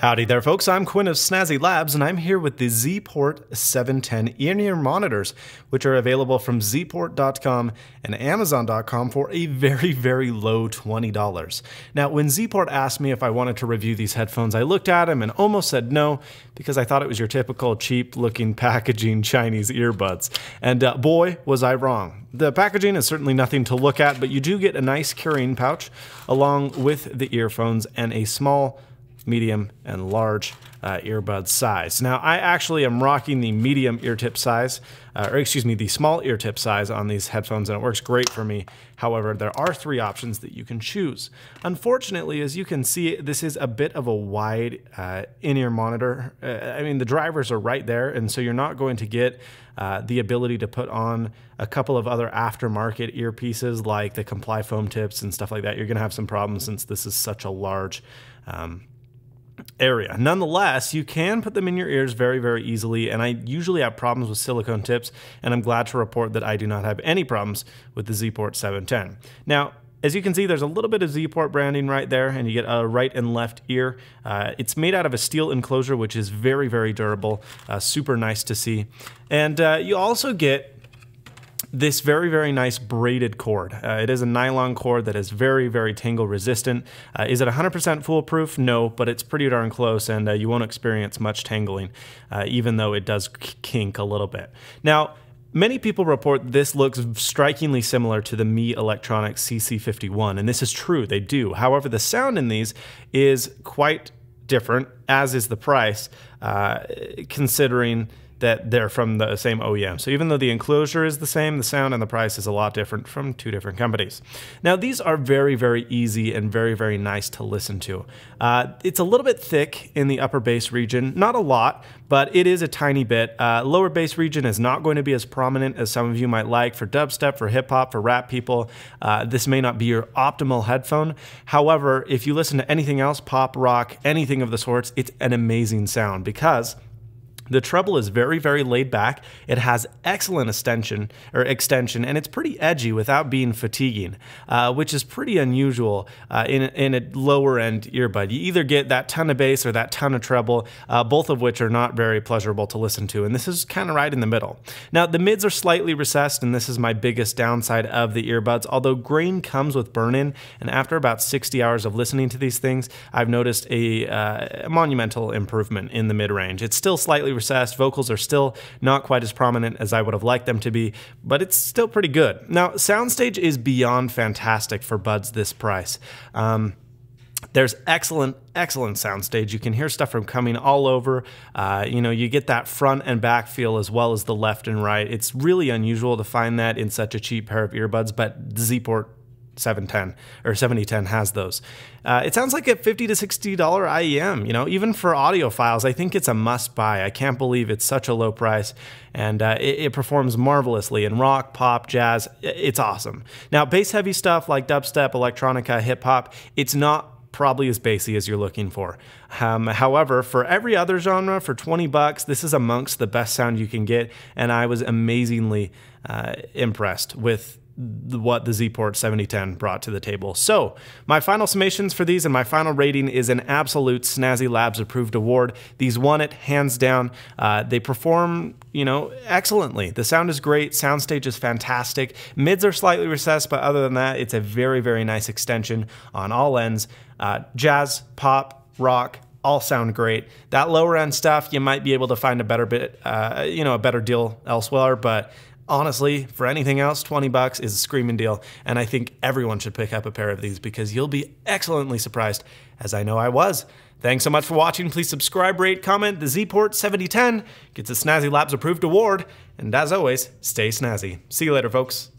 Howdy there, folks. I'm Quinn of Snazzy Labs, and I'm here with the XePort 710 in-ear monitors, which are available from zport.com and amazon.com for a very, very low $20. Now, when XePort asked me if I wanted to review these headphones, I looked at them and almost said no, because I thought it was your typical cheap-looking packaging Chinese earbuds. And uh, boy, was I wrong. The packaging is certainly nothing to look at, but you do get a nice carrying pouch along with the earphones and a small medium, and large uh, earbud size. Now, I actually am rocking the medium ear tip size, uh, or excuse me, the small ear tip size on these headphones, and it works great for me. However, there are three options that you can choose. Unfortunately, as you can see, this is a bit of a wide uh, in-ear monitor. Uh, I mean, the drivers are right there, and so you're not going to get uh, the ability to put on a couple of other aftermarket earpieces like the Comply foam tips and stuff like that. You're going to have some problems since this is such a large um, area. Nonetheless, you can put them in your ears very, very easily, and I usually have problems with silicone tips, and I'm glad to report that I do not have any problems with the XePort 710. Now, as you can see, there's a little bit of XePort branding right there, and you get a right and left ear. Uh, it's made out of a steel enclosure, which is very, very durable, uh, super nice to see. And uh, you also get this very, very nice braided cord. Uh, it is a nylon cord that is very, very tangle resistant. Uh, is it 100% foolproof? No, but it's pretty darn close and uh, you won't experience much tangling, uh, even though it does kink a little bit. Now, Many people report this looks strikingly similar to the MEElectronics CC51, and this is true, they do. However, the sound in these is quite different, as is the price, uh, considering that they're from the same OEM. So even though the enclosure is the same, the sound and the price is a lot different from two different companies. Now these are very, very easy and very, very nice to listen to. Uh, it's a little bit thick in the upper bass region, not a lot, but it is a tiny bit. Uh, lower bass region is not going to be as prominent as some of you might like for dubstep, for hip hop, for rap people. Uh, this may not be your optimal headphone. However, if you listen to anything else, pop, rock, anything of the sorts, it's an amazing sound because the treble is very, very laid back. It has excellent extension or extension, and it's pretty edgy without being fatiguing, uh, which is pretty unusual uh, in, in a lower end earbud. You either get that ton of bass or that ton of treble, uh, both of which are not very pleasurable to listen to, and this is kind of right in the middle. Now, the mids are slightly recessed, and this is my biggest downside of the earbuds, although grain comes with burn-in, and after about 60 hours of listening to these things, I've noticed a, uh, a monumental improvement in the mid-range. It's still slightly recessed. Vocals are still not quite as prominent as I would have liked them to be, but it's still pretty good. Now, Soundstage is beyond fantastic for buds this price. Um, there's excellent, excellent soundstage. You can hear stuff from coming all over. Uh, you know, you get that front and back feel as well as the left and right. It's really unusual to find that in such a cheap pair of earbuds, but XePort 710 or 7010 has those. Uh, it sounds like a 50 to 60 dollar IEM. You know, even for audiophiles, I think it's a must buy. I can't believe it's such a low price, and uh, it, it, performs marvelously in rock, pop, jazz. It's awesome. Now, bass heavy stuff like dubstep, electronica, hip hop, it's not probably as bassy as you're looking for. Um, however, for every other genre, for 20 bucks, this is amongst the best sound you can get, and I was amazingly uh, impressed with what the XePort 7010 brought to the table. So, my final summations for these and my final rating is an absolute Snazzy Labs approved award. These won it hands down. Uh, they perform, you know, excellently. The sound is great. Soundstage is fantastic. Mids are slightly recessed, but other than that, it's a very, very nice extension on all ends. Uh, jazz, pop, rock, all sound great. That lower end stuff, you might be able to find a better bit, uh, you know, a better deal elsewhere, but honestly, for anything else, 20 bucks is a screaming deal, and I think everyone should pick up a pair of these because you'll be excellently surprised, as I know I was. Thanks so much for watching. Please subscribe, rate, comment. The XePort 7010 gets a Snazzy Labs approved award, and as always, stay snazzy. See you later, folks.